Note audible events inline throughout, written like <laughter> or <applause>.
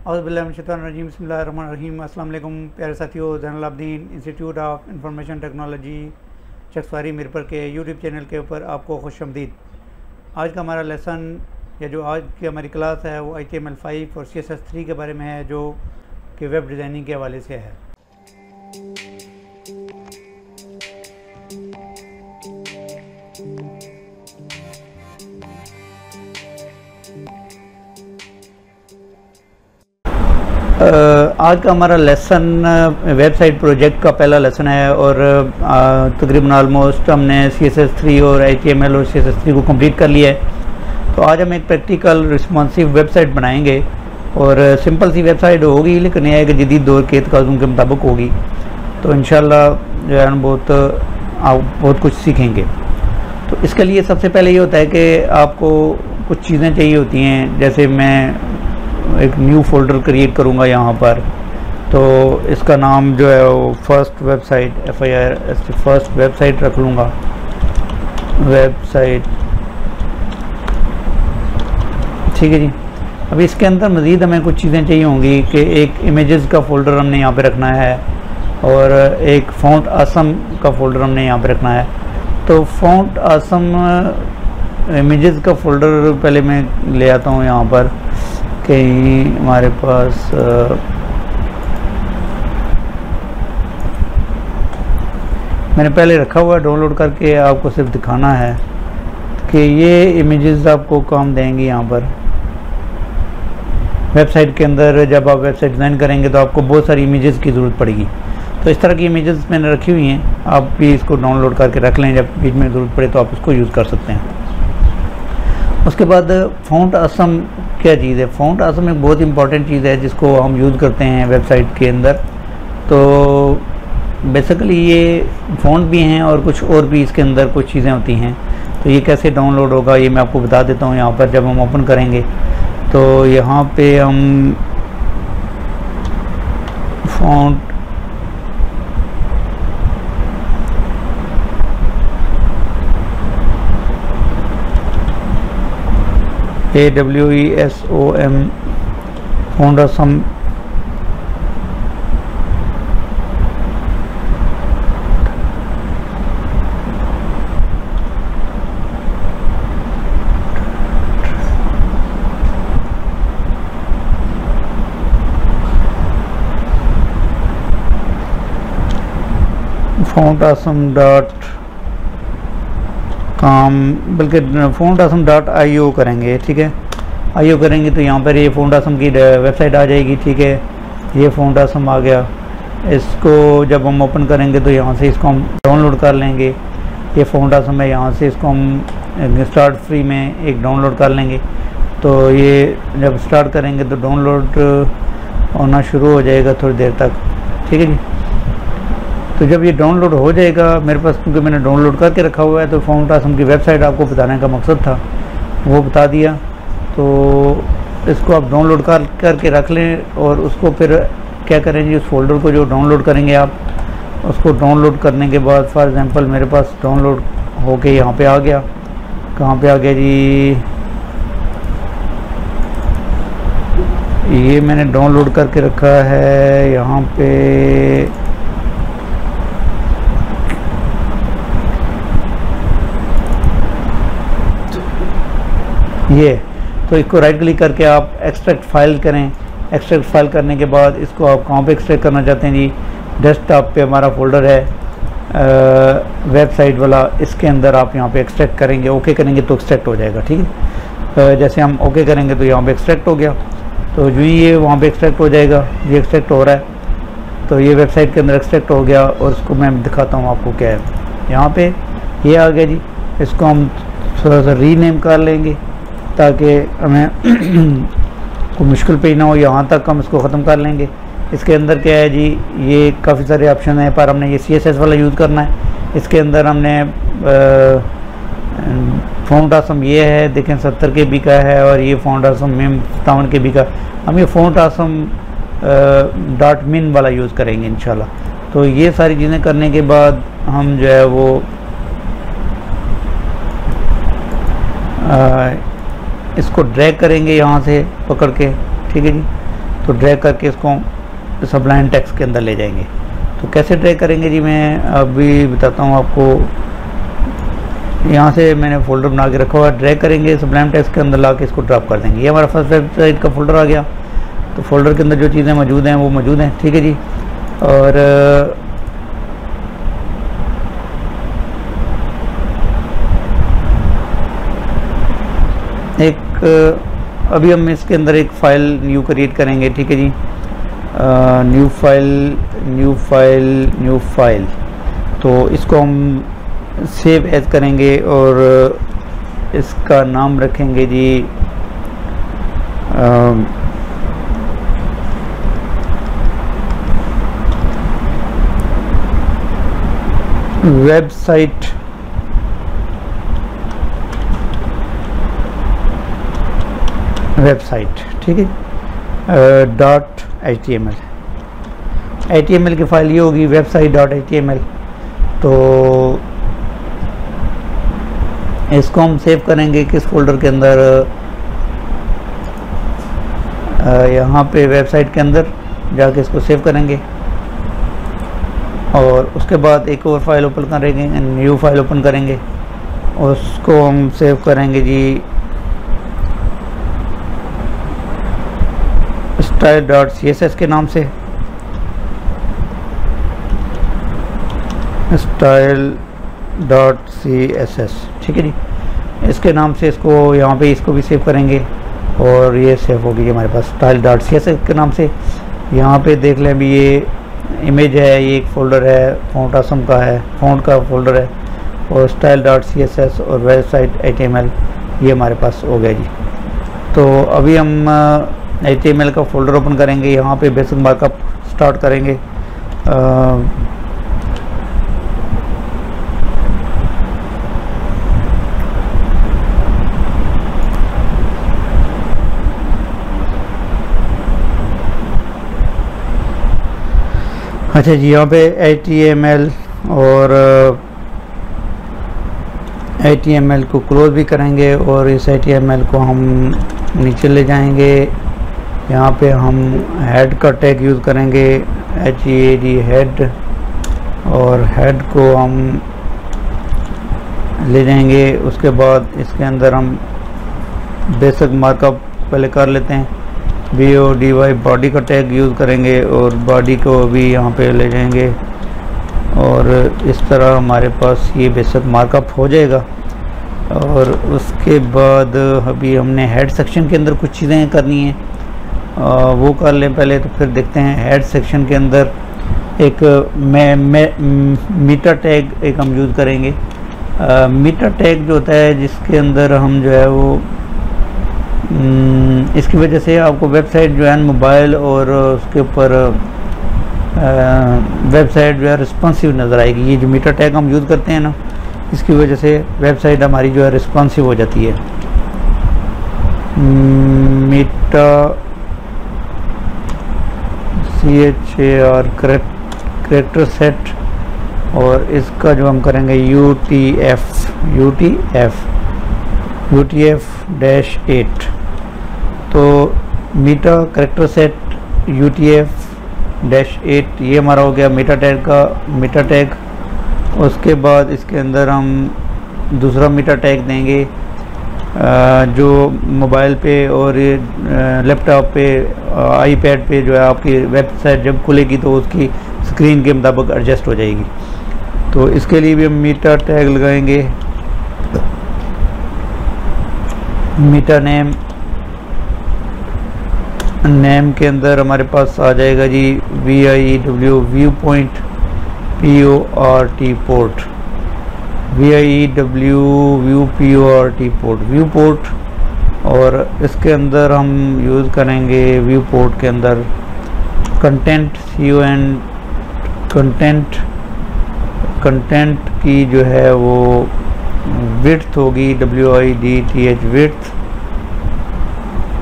अज़बिल्लाजीम अस्सलाम अल्लाम प्यारे साथियों Zainulabdeen institute of information technology, Chaksawari Mirpur के यूट्यूब चैनल के ऊपर आपको खुश आमदीद आज का हमारा लेसन, या जो आज की हमारी क्लास है, वो I T M L five और सी एस एस थ्री के बारे में है, जो कि वेब डिज़ाइनिंग के हवाले से है। आज का हमारा लेसन वेबसाइट प्रोजेक्ट का पहला लेसन है और तकरीबन आलमोस्ट हमने सी एस एस थ्री और आई टी एम एल और सी एस एस थ्री को कंप्लीट कर लिया है। तो आज हम एक प्रैक्टिकल रिस्पॉन्सिव वेबसाइट बनाएँगे और सिंपल सी वेबसाइट होगी, लेकिन यह है कि जदीद दौर के तकाज़ों के मुताबिक होगी। तो इन जो है बहुत आप बहुत कुछ सीखेंगे। तो इसके लिए सबसे पहले ये होता है कि आपको कुछ चीज़ें चाहिए होती हैं, जैसे मैं एक न्यू फोल्डर क्रिएट करूँगा यहाँ पर। तो इसका नाम जो है वो first website F I R S T first website रख लूँगा। वेबसाइट ठीक है जी। अभी इसके अंदर मज़ीद हमें कुछ चीज़ें चाहिए होंगी कि एक इमेजेस का फ़ोल्डर हमने यहाँ पे रखना है और एक फ़ॉन्ट आसम का फ़ोल्डर हमने यहाँ पे रखना है। तो फ़ॉन्ट आसम इमेजेस का फ़ोल्डर पहले मैं ले आता हूँ यहाँ पर। कहीं हमारे पास मैंने पहले रखा हुआ है डाउनलोड करके, आपको सिर्फ़ दिखाना है कि ये इमेजेस आपको काम देंगे यहाँ पर। वेबसाइट के अंदर जब आप वेबसाइट डिज़ाइन करेंगे तो आपको बहुत सारी इमेजेस की ज़रूरत पड़ेगी। तो इस तरह की इमेजेस मैंने रखी हुई हैं, आप भी इसको डाउनलोड करके रख लें, जब बीच में ज़रूरत पड़े तो आप उसको यूज़ कर सकते हैं। उसके बाद फ़ॉन्ट असम क्या चीज़ है? फ़ॉन्ट असम एक बहुत इंपॉर्टेंट चीज़ है जिसको हम यूज़ करते हैं वेबसाइट के अंदर। तो बेसिकली ये फ़ॉन्ट भी हैं और कुछ और भी इसके अंदर कुछ चीज़ें होती हैं। तो ये कैसे डाउनलोड होगा, ये मैं आपको बता देता हूँ यहाँ पर जब हम ओपन करेंगे। तो यहाँ पे हम font A W E S O M found some dot काम, बल्कि font awesome dot I O करेंगे, ठीक है? आई ओ करेंगे तो यहाँ पर ये फ़ोन आसम की वेबसाइट आ जाएगी, ठीक है? ये फ़ोन आसम आ गया। इसको जब हम ओपन करेंगे तो यहाँ से इसको हम डाउनलोड कर लेंगे। ये फ़ोन आसम है, यहाँ से इसको हम स्टार्ट फ्री में एक डाउनलोड कर लेंगे। तो ये जब स्टार्ट करेंगे तो डाउनलोड होना शुरू हो जाएगा थोड़ी देर तक, ठीक है जी? तो जब ये डाउनलोड हो जाएगा, मेरे पास क्योंकि मैंने डाउनलोड करके रखा हुआ है तो फाउंड आसम की वेबसाइट आपको बताने का मकसद था, वो बता दिया। तो इसको आप डाउनलोड कर, करके रख लें और उसको फिर क्या करेंगे, उस फोल्डर को जो डाउनलोड करेंगे आप, उसको डाउनलोड करने के बाद फॉर एग्ज़ाम्पल मेरे पास डाउनलोड हो के यहाँ पे आ गया। कहाँ पे आ गया जी? ये मैंने डाउनलोड करके रखा है यहाँ पे। ये तो इसको राइट क्लिक करके आप एक्सट्रैक्ट फ़ाइल करें। एक्सट्रैक्ट फ़ाइल करने के बाद इसको आप कहाँ पे एक्सट्रैक्ट करना चाहते हैं जी? डेस्कटॉप पे हमारा फोल्डर है। वेबसाइट वाला, इसके अंदर आप यहाँ पे एक्सट्रैक्ट करेंगे। ओके करेंगे तो एक्सट्रैक्ट हो जाएगा, ठीक है? जैसे हम ओके करेंगे तो यहाँ पे एक्सट्रैक्ट हो गया। तो जो ये वहाँ पे एक्सट्रैक्ट हो जाएगा, ये एक्सट्रैक्ट हो रहा है। तो ये वेबसाइट के अंदर एक्सट्रैक्ट हो गया और उसको मैं दिखाता हूँ आपको क्या है। यहाँ पर ये आ गया जी। इसको हम थोड़ा सा रीनेम कर लेंगे। ताकि हमें <clears throat> कोई मुश्किल पेश ना हो यहाँ तक हम इसको ख़त्म कर लेंगे। इसके अंदर क्या है जी ये काफ़ी सारे ऑप्शन हैं पर हमने ये सी एस एस वाला यूज़ करना है। इसके अंदर हमने फ़ोन आसम ये है देखें सत्तर के बी का है और ये फ़ोन आसम मेम सतावन के बी का। हम ये फ़ोन आसम डॉट मिन वाला यूज़ करेंगे इन तो ये सारी चीज़ें करने के बाद हम जो है वो आ, इसको ड्रैग करेंगे यहाँ से पकड़ के, ठीक है जी? तो ड्रैग करके इसको सबलाइन टैक्स के अंदर ले जाएँगे। तो कैसे ड्रैग करेंगे जी? मैं अभी बताता हूँ आपको। यहाँ से मैंने फोल्डर बना के रखा हुआ ड्रैग करेंगे सबलाइन टैक्स के अंदर ला के इसको ड्रॉप कर देंगे। ये हमारा फ़र्स्ट वेबसाइट का फोल्डर आ गया। तो फोल्डर के अंदर जो चीज़ें मौजूद हैं, वो मौजूद हैं, ठीक है जी? और एक अभी हम इसके अंदर एक फ़ाइल न्यू क्रिएट करेंगे, ठीक है जी? New file new file new file तो इसको हम सेव एज करेंगे और इसका नाम रखेंगे जी वेबसाइट वेबसाइट, ठीक है? Dot H T M L H T M L की फ़ाइल ये होगी website dot H T M L तो इसको हम सेव करेंगे किस फोल्डर के अंदर? यहाँ पे वेबसाइट के अंदर जाके इसको सेव करेंगे। और उसके बाद एक और फ़ाइल ओपन करेंगे न्यू फ़ाइल ओपन करेंगे। उसको हम सेव करेंगे जी style dot C S S के नाम से। Style dot C S S ठीक है जी? इसके नाम से इसको यहाँ पे इसको भी सेव करेंगे और ये सेव होगी हमारे पास style dot C S S के नाम से। यहाँ पे देख लें अभी ये इमेज है, ये एक फ़ोल्डर है फ़ॉन्ट आसम का है फ़ॉन्ट का फ़ोल्डर है और style dot C S S और वेबसाइट एच एम एल ये हमारे पास हो गया जी। तो अभी हम एच का फोल्डर ओपन करेंगे यहाँ पे बेसिक मार्कअप स्टार्ट करेंगे। आ, अच्छा जी यहाँ पे एच और एच को क्लोज भी करेंगे और इस एच को हम नीचे ले जाएँगे। यहाँ पे हम हेड का टैग यूज़ करेंगे H E A D head और हेड को हम ले जाएँगे, उसके बाद इसके अंदर हम बेसिक मार्कअप पहले कर लेते हैं। B O D Y body का टैग यूज़ करेंगे और बॉडी को भी यहाँ पे ले जाएँगे। और इस तरह हमारे पास ये बेसिक मार्कअप हो जाएगा। और उसके बाद अभी हमने हेड सेक्शन के अंदर कुछ चीज़ें करनी हैं। वो कर लें पहले तो फिर देखते हैं हेड सेक्शन के अंदर एक मैं, मीटर टैग एक हम यूज़ करेंगे। मीटर टैग जो होता है जिसके अंदर हम जो है वो इसकी वजह से आपको वेबसाइट जो है मोबाइल और उसके ऊपर वेबसाइट जो है रिस्पॉन्सिव नज़र आएगी। ये जो मीटर टैग हम यूज़ करते हैं ना इसकी वजह से वेबसाइट हमारी जो है रिस्पॉन्सिव हो जाती है। Meta C H A R character set और इसका जो हम करेंगे U T F U T F U T F dash eight तो meta character set U T F dash eight ये हमारा हो गया मीटा टैग का मीटा टैग उसके बाद इसके अंदर हम दूसरा मीटा टैग देंगे। जो मोबाइल पे और लैपटॉप पे आईपैड पे जो है आपकी वेबसाइट जब खुलेगी तो उसकी स्क्रीन के मुताबिक एडजस्ट हो जाएगी। तो इसके लिए भी हम मीटर टैग लगाएँगे। मीटर नेम नेम के अंदर हमारे पास आ जाएगा जी V I W view point P O R T port V I W view P O R T port view port और इसके अंदर हम यूज़ करेंगे व्यू पोर्ट के अंदर content C U N content content की जो है वो विथ होगी W I D T H width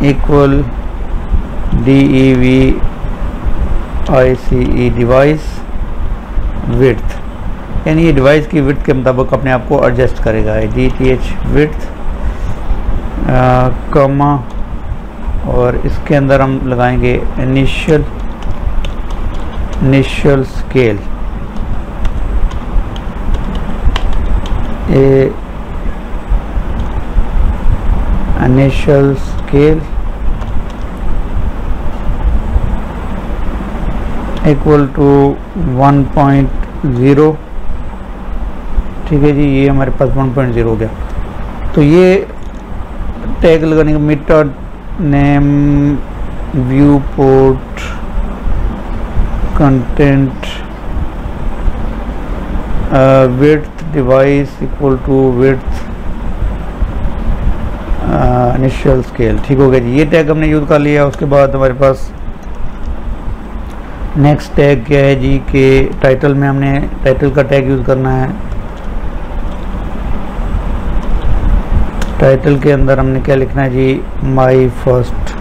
equal D E V I C E device width यानी ये डिवाइस की विथ के मुताबिक अपने आप को एडजस्ट करेगा। डी टी एच विथ कमा और इसके अंदर हम लगाएँगे initial initial scale initial scale equal to 1.0 ठीक है जी, ये हमारे पास 1.0 हो गया। तो ये टैग लगाने का meta name view port content width device equal to width initial scale ठीक हो गया जी। ये टैग हमने यूज़ कर लिया, उसके बाद हमारे पास नेक्स्ट टैग क्या है जी, के टाइटल में हमने टाइटल का टैग यूज़ करना है। टाइटल के अंदर हमने क्या लिखना है जी? माई फ़र्स्ट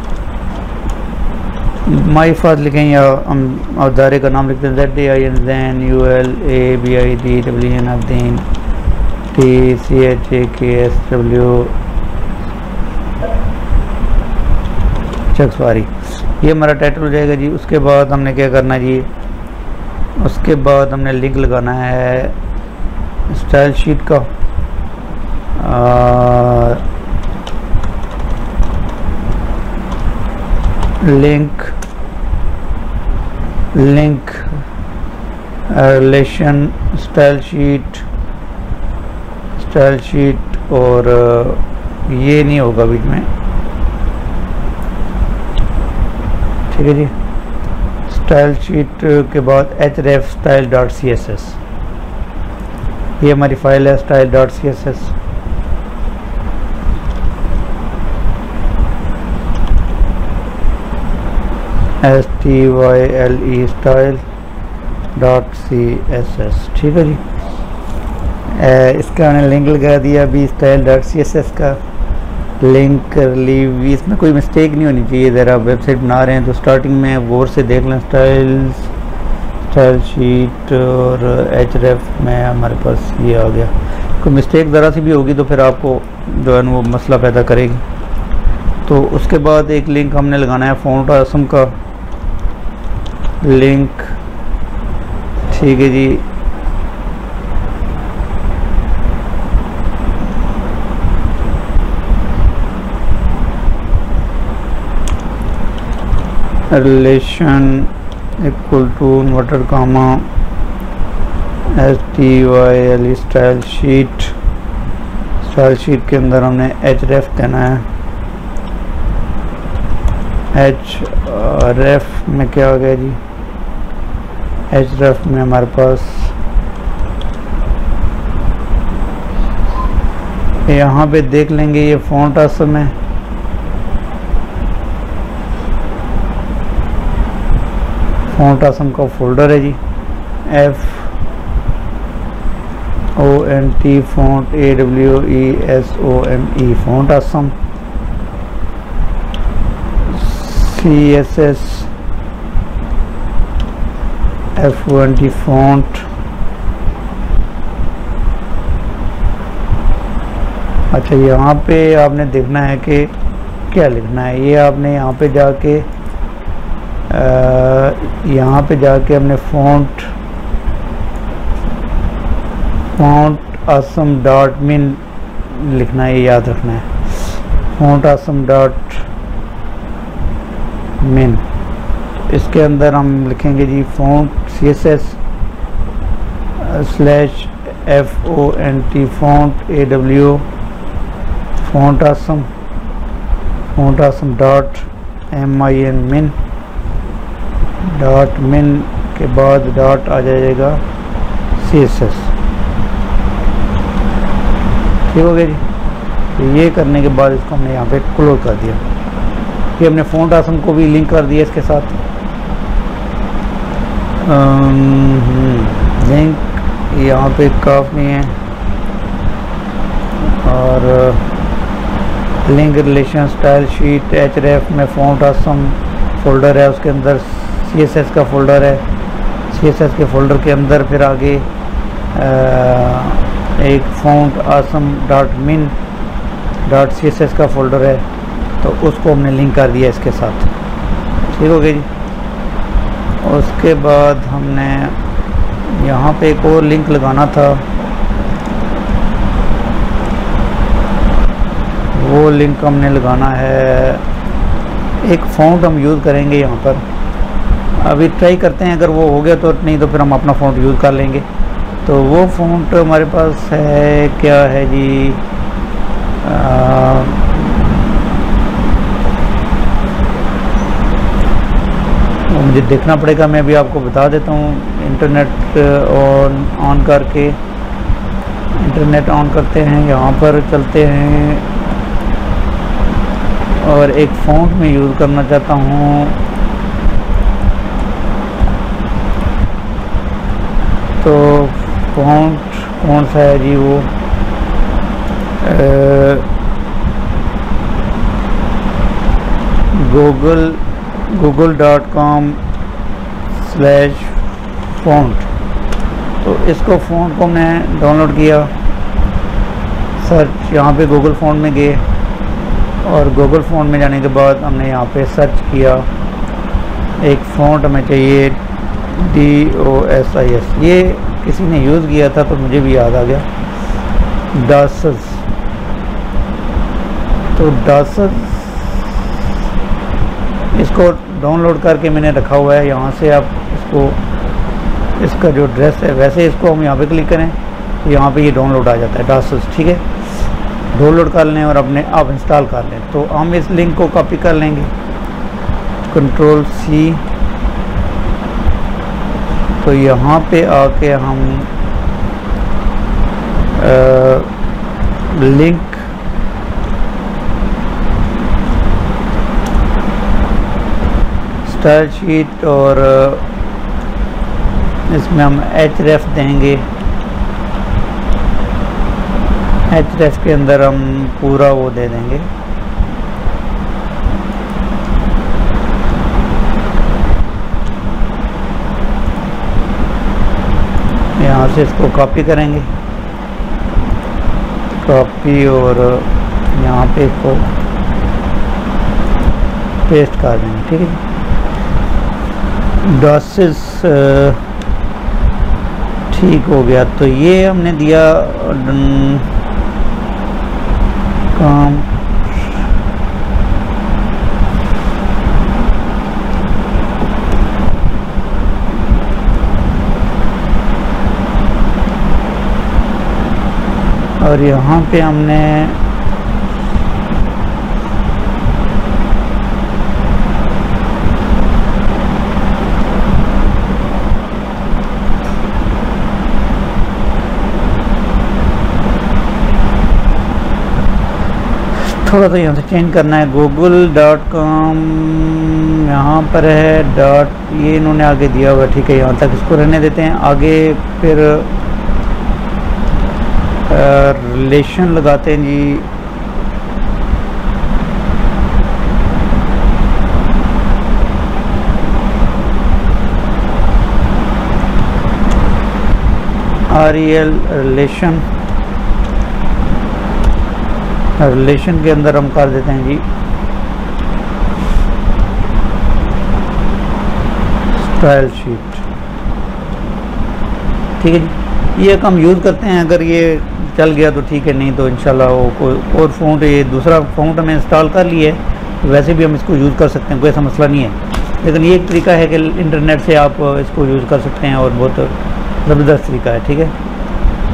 माई फ़र्स्ट लिखें या हम अदारे का नाम लिखते हैं Z I N Zain U L A B I D W N Abidin T C H A K S W चक्सवारी ये हमारा टाइटल हो जाएगा जी। उसके बाद हमने क्या करना है जी? उसके बाद हमने लिंक लगाना है स्टाइल शीट का। Link link relation style sheet style sheet और ये नहीं होगा बीच में। ठीक है जी? स्टाइल शीट के बाद H ref style dot C S S ये हमारी फ़ाइल है style dot C S S S T Y L E style dot C S S ठीक है जी? इसका मैंने लिंक लगा दिया अभी style dot C S S का। लिंक लीव इसमें कोई मिस्टेक नहीं होनी चाहिए। ज़रा आप वेबसाइट बना रहे हैं तो स्टार्टिंग में गौर से देख लें स्टाइल स्टाइल शीट और एच रेफ में हमारे पास ये आ गया। कोई मिस्टेक ज़रा सी भी होगी तो फिर आपको जो है ना वो मसला पैदा करेगी। तो उसके बाद एक लिंक हमने लगाना है फ़ोन आसम का। लिंक ठीक है जी। Relation equal to inverted comma S T Y L style sheet style sheet के अंदर हमने एच रेफ देना है। एच रेफ में क्या हो गया जी? एच रेफ में हमारे पास यहाँ पे देख लेंगे ये फ़ॉन्ट आसम है फ़ॉन्ट आसम का फोल्डर है जी। F O N T font A W E S O M E font awesome C S S F O N T font अच्छा यहाँ पे आपने देखना है कि क्या लिखना है। ये आपने यहाँ पे जाके यहाँ पे जाके हमने फ़ॉन्ट फ़ॉन्ट आसम डॉट मिन लिखना है, याद रखना है। फ़ॉन्ट आसम डॉट मिन इसके अंदर हम लिखेंगे जी font C S S slash F O N T font A W font awesome font awesome dot M I N min dot min के बाद डॉट आ जाएगा सी एस एस ठीक हो गया जी? तो ये करने के बाद इसको हमने यहाँ पे क्लोज कर दिया। कि हमने फ़ोन आसम को भी लिंक कर दिया इसके साथ। लिंक यहाँ पे काफ़ी है। और link relation style sheet H में फ़ोन आसम फोल्डर है उसके अंदर सी एस एस का फोल्डर है। सी एस एस के फोल्डर के अंदर फिर आगे आ, एक font awesome dot min dot C S S का फोल्डर है। तो उसको हमने लिंक कर दिया इसके साथ। ठीक हो गया जी? उसके बाद हमने यहाँ पे एक और लिंक लगाना था। वो लिंक हमने लगाना है। एक फ़ॉन्ट हम यूज़ करेंगे यहाँ पर। अभी ट्राई करते हैं अगर वो हो गया तो नहीं तो फिर हम अपना फ़ॉन्ट यूज़ कर लेंगे। तो वो फ़ॉन्ट हमारे पास है क्या है जी? आ, मुझे देखना पड़ेगा, मैं भी आपको बता देता हूँ। इंटरनेट ऑन ऑन करके, इंटरनेट ऑन करते हैं, यहाँ पर चलते हैं। और एक फ़ॉन्ट में यूज़ करना चाहता हूँ। तो फ़ॉन्ट कौन सा है जी वो। Google Google dot com slash font तो इसको फ़ॉन्ट को हमने डाउनलोड किया। सर्च यहाँ पे गूगल फ़ोन में गए। और गूगल फ़ोन में जाने के बाद हमने यहाँ पे सर्च किया। एक फ़ॉन्ट हमें चाहिए D O S I S ये किसी ने यूज़ किया था तो मुझे भी याद आ गया। डासस तो डासस इसको डाउनलोड करके मैंने रखा हुआ है। यहाँ से आप इसको इसका जो ड्रेस है वैसे इसको हम यहाँ पे क्लिक करें तो यहाँ पे ये डाउनलोड आ जाता है डासस ठीक है? डाउनलोड कर लें और अपने आप इंस्टॉल कर लें। तो हम इस लिंक को कॉपी कर लेंगे। कंट्रोल सी तो यहाँ पे आके हम आ, लिंक स्टाइल शीट और इसमें हम एच रेफ देंगे। एच रेफ के अंदर हम पूरा वो दे देंगे। यहाँ से इसको कॉपी करेंगे। कॉपी और यहाँ पे इसको पेस्ट कर देंगे, ठीक है? डॉसिस ठीक हो गया। तो ये हमने दिया काम। और यहाँ पे हमने थोड़ा सा यहाँ से चेंज करना है। गूगल डॉट कॉम यहाँ पर है डॉट ये इन्होंने आगे दिया हुआ ठीक है, यहाँ तक इसको रहने देते हैं। आगे फिर रिलेशन लगाते हैं जी। R E L relation relation के अंदर हम कर देते हैं जी। स्टाइल शीट ठीक है जी। ये हम यूज़ करते हैं, अगर ये चल गया तो ठीक है, नहीं तो इंशाल्लाह वो कोई और फ़ोन ये दूसरा फ़ोन हमें इंस्टॉल कर है तो वैसे भी हम इसको यूज़ कर सकते हैं, कोई ऐसा मसला नहीं है। लेकिन ये एक तरीका है कि इंटरनेट से आप इसको यूज़ कर सकते हैं और बहुत ज़बरदस्त तरीका है, ठीक है।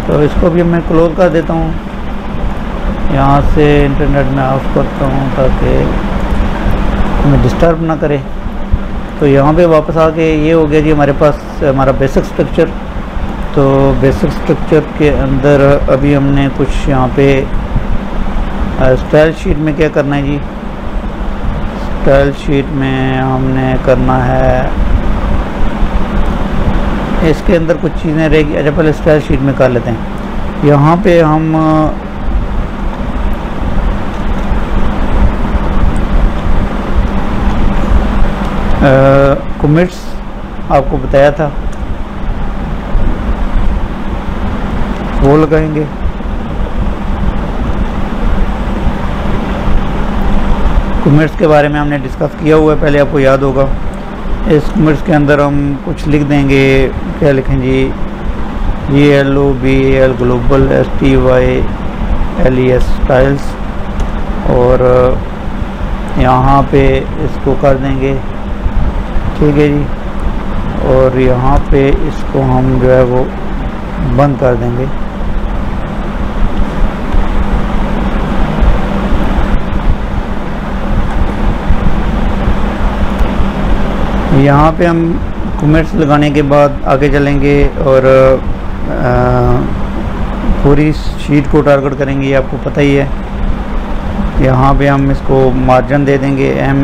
तो इसको भी मैं क्लोज़ कर देता हूँ। यहाँ से इंटरनेट में ऑफ़ करता हूँ ताकि हमें डिस्टर्ब ना करे। तो यहाँ पे वापस आके ये हो गया जी हमारे पास हमारा बेसिक स्ट्रक्चर तो बेसिक स्ट्रक्चर के अंदर अभी हमने कुछ यहाँ पे स्टाइल शीट में क्या करना है जी? स्टाइल शीट में हमने करना है, इसके अंदर कुछ चीज़ें रहेगी। अच्छा पहले स्टाइल शीट में कर लेते हैं। यहाँ पे हम कमिट्स, आपको बताया था। वो लगाएँगे। कॉमर्स के बारे में हमने डिस्कस किया हुआ है, पहले आपको याद होगा। इस कॉमर्स के अंदर हम कुछ लिख देंगे। क्या लिखें जी? G L O B L global S T Y L E S styles और यहाँ पे इसको कर देंगे। ठीक है जी। और यहाँ पे इसको हम जो है वो बंद कर देंगे। यहाँ पे हम कमेंट्स लगाने के बाद आगे चलेंगे और आ, पूरी शीट को टारगेट करेंगे आपको पता ही है। यहाँ पे हम इसको मार्जिन दे देंगे M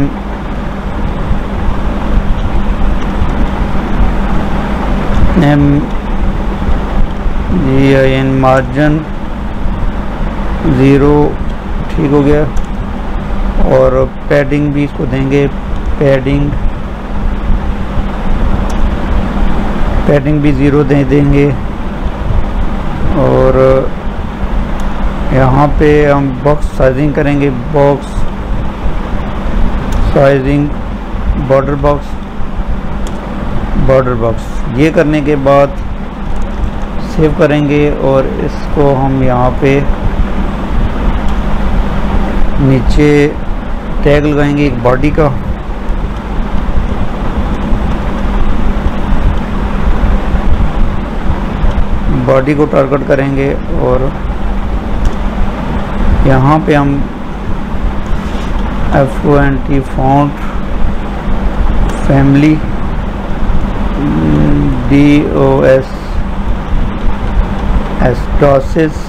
M G I N margin zero ठीक हो गया। और पैडिंग भी इसको देंगे पैडिंग पैडिंग भी ज़ीरो दे, देंगे। और यहाँ पे हम बॉक्स साइजिंग करेंगे box sizing border box border box ये करने के बाद सेव करेंगे और इसको हम यहाँ पे नीचे टैग लगाएँगे एक बॉडी का। बॉडी को टारगेट करेंगे और यहाँ पे हम F O N T font family D O S एस्टोसिस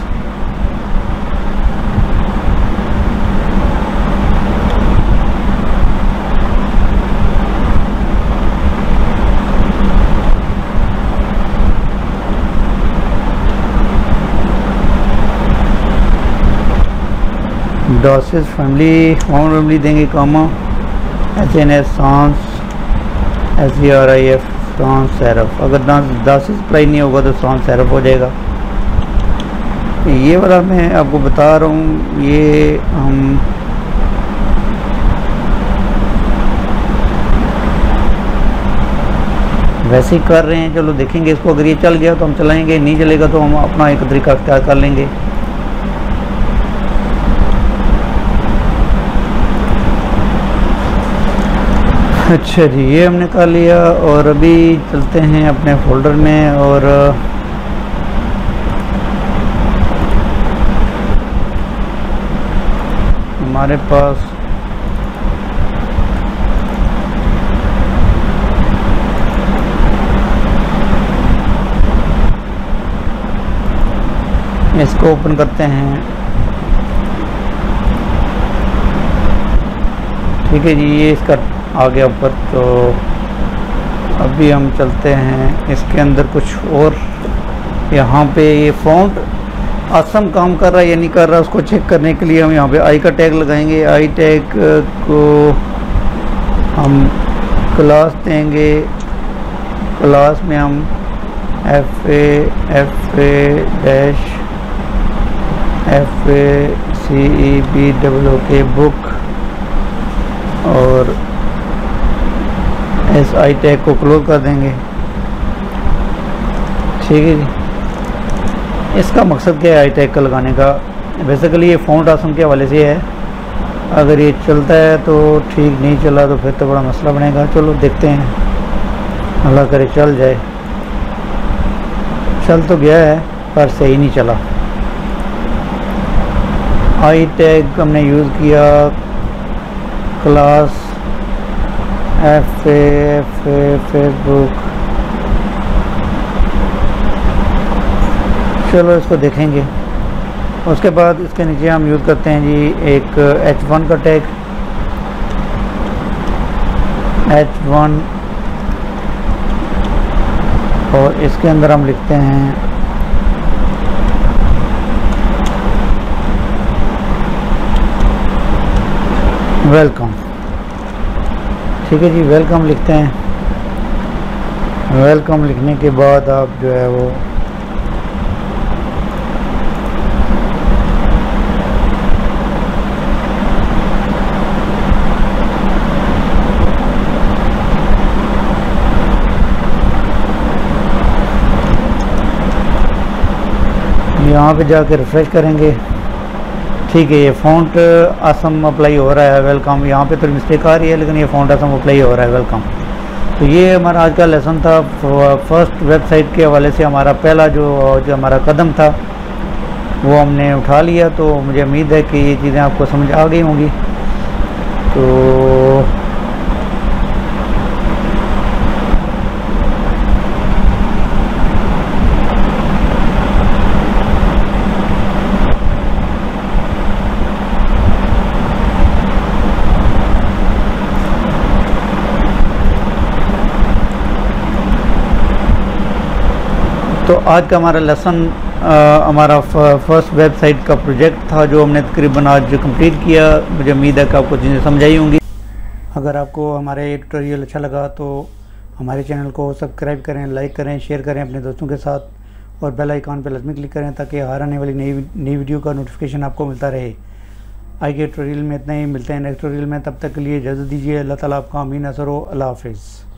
Dosis family home family देंगे comma S N S sans S C R I F sans serif. अगर डॉसिस अप्लाई नहीं होगा तो सांस सैरफ हो जाएगा। ये वाला मैं आपको बता रहा हूँ, ये हम वैसे ही कर रहे हैं, चलो देखेंगे इसको। अगर ये चल गया तो हम चलाएँगे, नहीं चलेगा तो हम अपना एक तरीका अख्तियार कर लेंगे। अच्छा जी, ये हमने कर लिया और अभी चलते हैं अपने फोल्डर में और, हमारे पास इसको ओपन करते हैं। ठीक है जी, ये इसका आ गया ऊपर तो अभी हम चलते हैं। इसके अंदर कुछ और यहाँ पे ये फ़ॉन्ट आसम काम कर रहा है, या नहीं कर रहा, उसको चेक करने के लिए हम यहाँ पे आई का टैग लगाएँगे। आई टैग को हम क्लास देंगे। क्लास में हम F A F A dash F A C E B W K book और इस आई टैग को क्लोज कर देंगे। ठीक है जी। इसका मकसद क्या है आई टैग का लगाने का? बेसिकली ये फ़ोन आसम के हवाले से है। अगर ये चलता है तो ठीक, नहीं चला तो फिर तो बड़ा मसला बनेगा। चलो देखते हैं। अल्लाह करे चल जाए। चल तो गया है, पर सही नहीं चला। आई टैग हमने यूज़ किया क्लास एफ़ एफ़ फेसबुक चलो इसको देखेंगे। उसके बाद इसके नीचे हम यूज़ करते हैं जी एक एच वन का टैग एच वन और इसके अंदर हम लिखते हैं। वेलकम ठीक है जी वेलकम लिखते हैं। वेलकम लिखने के बाद आप जो है वो यहाँ पे जाके रिफ़्रेश करेंगे। ठीक है, ये फ़ॉन्ट असम अप्लाई हो रहा है वेलकम यहाँ पे थोड़ी मिस्टेक आ रही है, लेकिन ये फ़ॉन्ट असम अप्लाई हो रहा है वेलकम तो ये हमारा आज का लेसन था फ़र्स्ट वेबसाइट के हवाले से हमारा पहला जो जो हमारा कदम था, वो हमने उठा लिया तो मुझे उम्मीद है कि ये चीज़ें आपको समझ आ गई होंगी। तो तो आज का हमारा लेसन हमारा फ़र्स्ट वेबसाइट का प्रोजेक्ट था जो हमने तकरीबन आज कंप्लीट किया। मुझे उम्मीद है कि आपको चीज़ें समझाई होंगी। अगर आपको हमारा ट्यूटोरियल अच्छा लगा तो हमारे चैनल को सब्सक्राइब करें लाइक करें शेयर करें अपने दोस्तों के साथ और बेल आइकॉन पर लाजमी क्लिक करें ताकि हर आने वाली नई नई वीडियो का नोटिफिकेशन आपको मिलता रहे। आज के ट्यूटोरियल में इतना ही। मिलते हैं नेक्स्ट ट्यूटोरियल में। तब तक के लिए इजाज़त दीजिए। अल्लाह ताला आपका अमीन असर हो। अल्लाह हाफिज़।